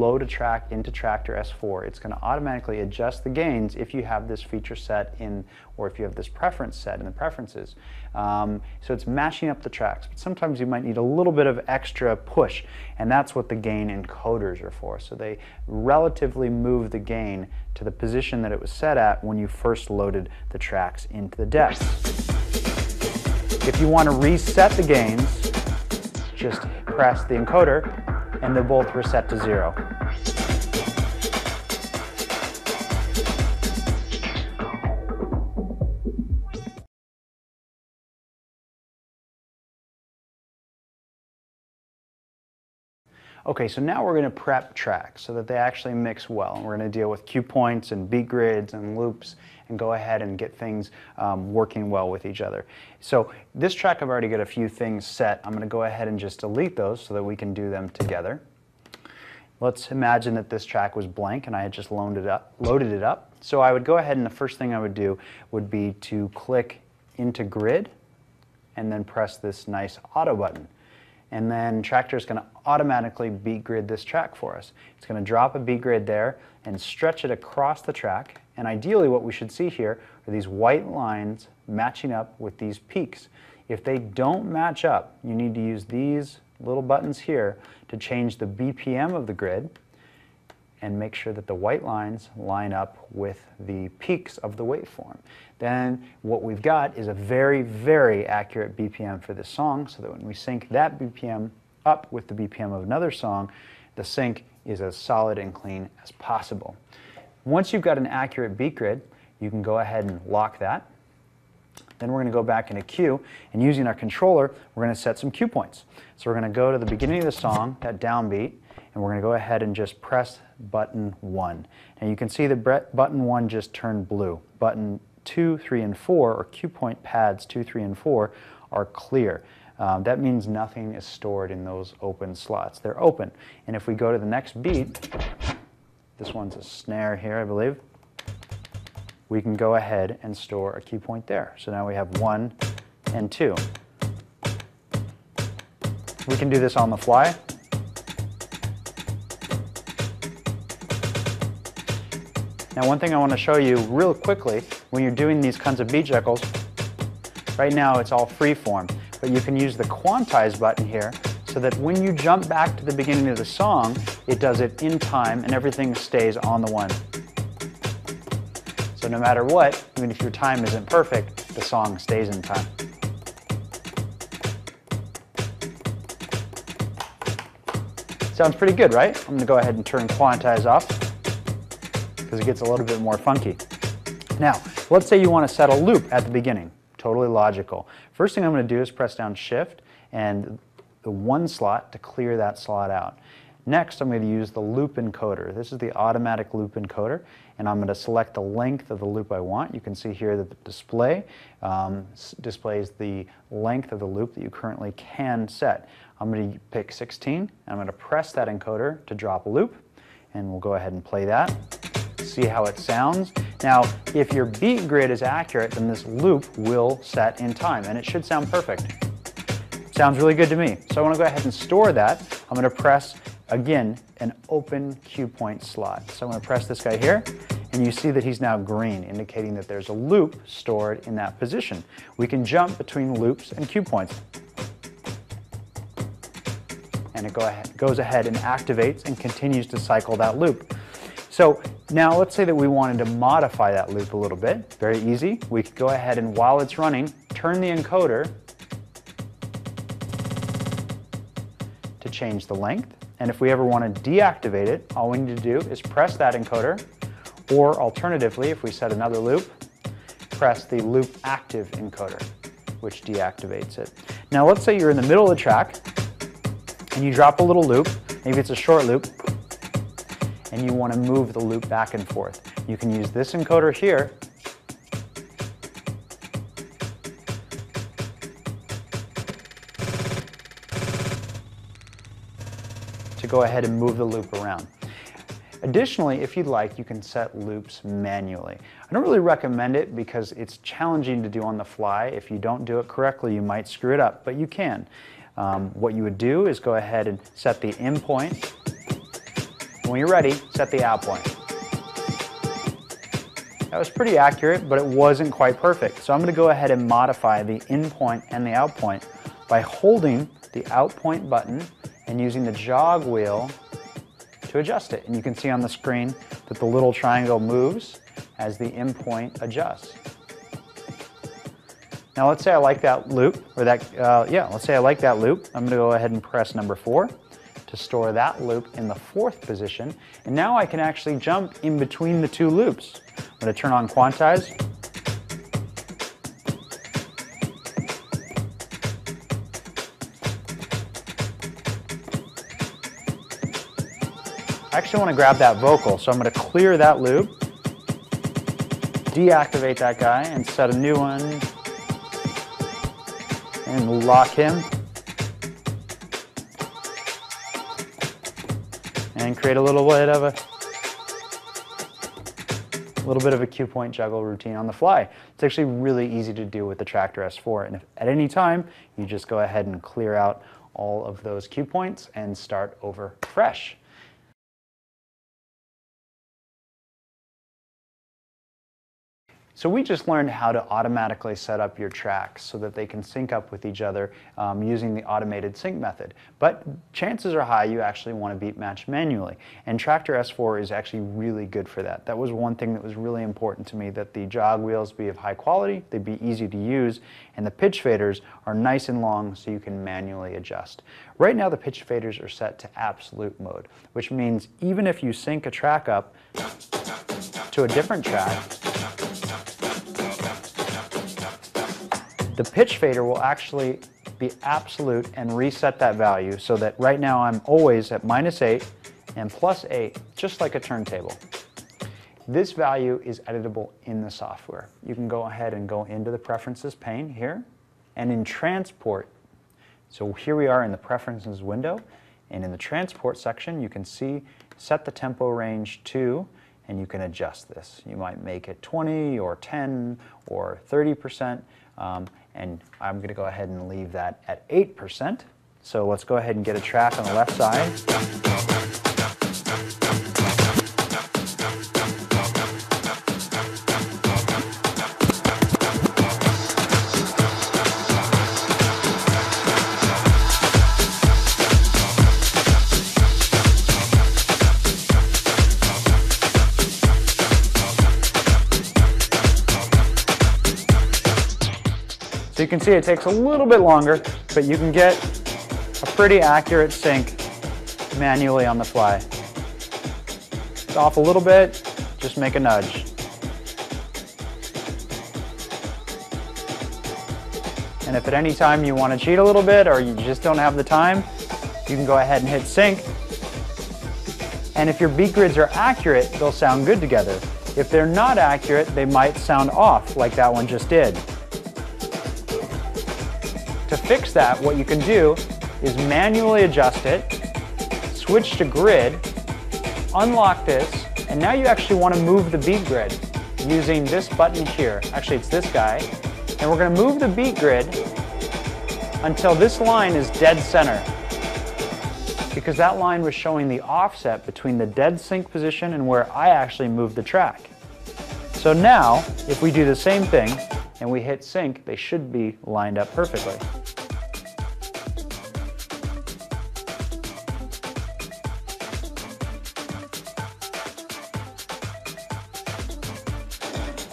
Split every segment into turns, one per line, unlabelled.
load a track into Traktor S4, it's going to automatically adjust the gains if you have this feature set in, or if you have this preference set in the preferences. Um, so it's matching up the tracks. But sometimes you might need a little bit of extra push, and that's what the gain encoders are for. So they relatively move the gain to the position that it was set at when you first loaded the tracks into the deck. If you want to reset the gains, just press the encoder and they'll both reset to zero. Okay, so now we're going to prep tracks so that they actually mix well. And we're going to deal with cue points and beat grids and loops and go ahead and get things um, working well with each other. So this track I've already got a few things set. I'm going to go ahead and just delete those so that we can do them together. Let's imagine that this track was blank and I had just loaded it up. Loaded it up. So I would go ahead and the first thing I would do would be to click into grid and then press this nice auto button and then Traktor is going to automatically beat grid this track for us. It's going to drop a beat grid there and stretch it across the track. And ideally what we should see here are these white lines matching up with these peaks. If they don't match up, you need to use these little buttons here to change the BPM of the grid and make sure that the white lines line up with the peaks of the waveform. Then what we've got is a very, very accurate BPM for this song so that when we sync that BPM up with the BPM of another song, the sync is as solid and clean as possible. Once you've got an accurate beat grid, you can go ahead and lock that. Then we're going to go back into cue, and using our controller, we're going to set some cue points. So we're going to go to the beginning of the song, that downbeat, and we're going to go ahead and just press button 1. And you can see that button 1 just turned blue. Button 2, 3, and 4, or cue point pads 2, 3, and 4, are clear. Um, that means nothing is stored in those open slots. They're open. And if we go to the next beat, this one's a snare here, I believe, we can go ahead and store a cue point there. So now we have 1 and 2. We can do this on the fly. Now one thing I want to show you real quickly when you're doing these kinds of beat juggles, right now it's all freeform, but you can use the quantize button here so that when you jump back to the beginning of the song, it does it in time and everything stays on the one. No matter what, even if your time isn't perfect, the song stays in time. Sounds pretty good, right? I'm to go ahead and turn quantize off because it gets a little bit more funky. Now, let's say you want to set a loop at the beginning. Totally logical. First thing I'm to do is press down Shift and the one slot to clear that slot out. Next, I'm going to use the loop encoder. This is the automatic loop encoder, and I'm going to select the length of the loop I want. You can see here that the display um, displays the length of the loop that you currently can set. I'm going to pick 16, and I'm going to press that encoder to drop a loop, and we'll go ahead and play that see how it sounds. Now, if your beat grid is accurate, then this loop will set in time, and it should sound perfect. Sounds really good to me. So I want to go ahead and store that. I'm going to press, again, an open cue point slot. So I'm going to press this guy here, and you see that he's now green, indicating that there's a loop stored in that position. We can jump between loops and cue points. And it go ahead, goes ahead and activates and continues to cycle that loop. So now let's say that we wanted to modify that loop a little bit. Very easy. We could go ahead and while it's running, turn the encoder to change the length. And if we ever want to deactivate it, all we need to do is press that encoder, or alternatively, if we set another loop, press the loop active encoder, which deactivates it. Now let's say you're in the middle of the track, and you drop a little loop, maybe it's a short loop, and you want to move the loop back and forth. You can use this encoder here go ahead and move the loop around. Additionally, if you'd like, you can set loops manually. I don't really recommend it because it's challenging to do on the fly. If you don't do it correctly, you might screw it up, but you can. Um, what you would do is go ahead and set the in point When you're ready, set the out point. That was pretty accurate, but it wasn't quite perfect. So I'm going to go ahead and modify the in point and the out point by holding the out point button and using the jog wheel to adjust it. And you can see on the screen that the little triangle moves as the in point adjusts. Now let's say I like that loop, or that, uh, yeah, let's say I like that loop. I'm to go ahead and press number four to store that loop in the fourth position. And now I can actually jump in between the two loops. I'm to turn on quantize. Actually want to grab that vocal, so I'm going to clear that loop, deactivate that guy, and set a new one, and lock him. and create a little bit of a a little bit of a cue point juggle routine on the fly. It's actually really easy to do with the Traktor S4 and if at any time you just go ahead and clear out all of those cue points and start over fresh. So we just learned how to automatically set up your tracks so that they can sync up with each other um, using the automated sync method. But chances are high you actually want to beat match manually. And Traktor S4 is actually really good for that. That was one thing that was really important to me, that the jog wheels be of high quality, they'd be easy to use, and the pitch faders are nice and long so you can manually adjust. Right now the pitch faders are set to absolute mode, which means even if you sync a track up to a different track, The pitch fader will actually be absolute and reset that value so that right now I'm always at minus 8 and plus 8, just like a turntable. This value is editable in the software. You can go ahead and go into the preferences pane here and in transport. So here we are in the preferences window and in the transport section you can see set the tempo range to and you can adjust this. You might make it 20 or 10 or 30 percent um, and I'm going to go ahead and leave that at 8%. So let's go ahead and get a track on the left side. So you can see it takes a little bit longer, but you can get a pretty accurate sync manually on the fly. It's off a little bit, just make a nudge. And if at any time you want to cheat a little bit or you just don't have the time, you can go ahead and hit sync. And if your beat grids are accurate, they'll sound good together. If they're not accurate, they might sound off like that one just did. To fix that, what you can do is manually adjust it, switch to grid, unlock this, and now you actually want to move the beat grid using this button here. Actually, it's this guy. And we're going to move the beat grid until this line is dead center because that line was showing the offset between the dead sync position and where I actually moved the track. So now, if we do the same thing and we hit sync, they should be lined up perfectly.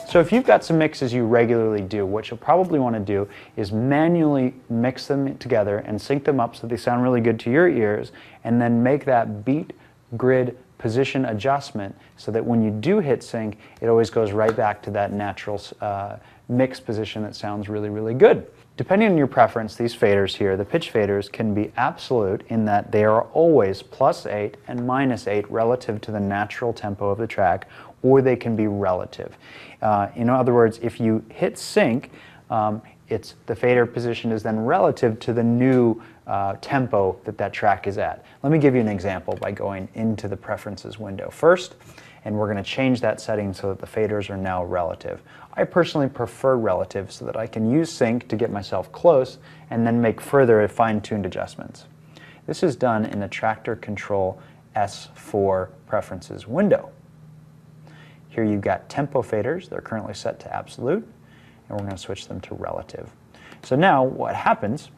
So if you've got some mixes you regularly do, what you'll probably want to do is manually mix them together and sync them up so they sound really good to your ears, and then make that beat grid position adjustment so that when you do hit sync, it always goes right back to that natural uh, mix position that sounds really, really good. Depending on your preference, these faders here, the pitch faders, can be absolute in that they are always plus 8 and minus 8 relative to the natural tempo of the track, or they can be relative. Uh, in other words, if you hit sync, um, it's, the fader position is then relative to the new uh, tempo that that track is at. Let me give you an example by going into the preferences window first, and we're going to change that setting so that the faders are now relative. I personally prefer relative so that I can use sync to get myself close and then make further fine-tuned adjustments. This is done in the Traktor Kontrol S4 preferences window. Here you've got tempo faders. They're currently set to absolute, and we're going to switch them to relative. So now what happens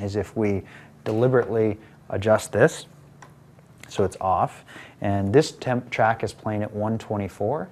is if we deliberately adjust this, so it's off, and this temp track is playing at 124,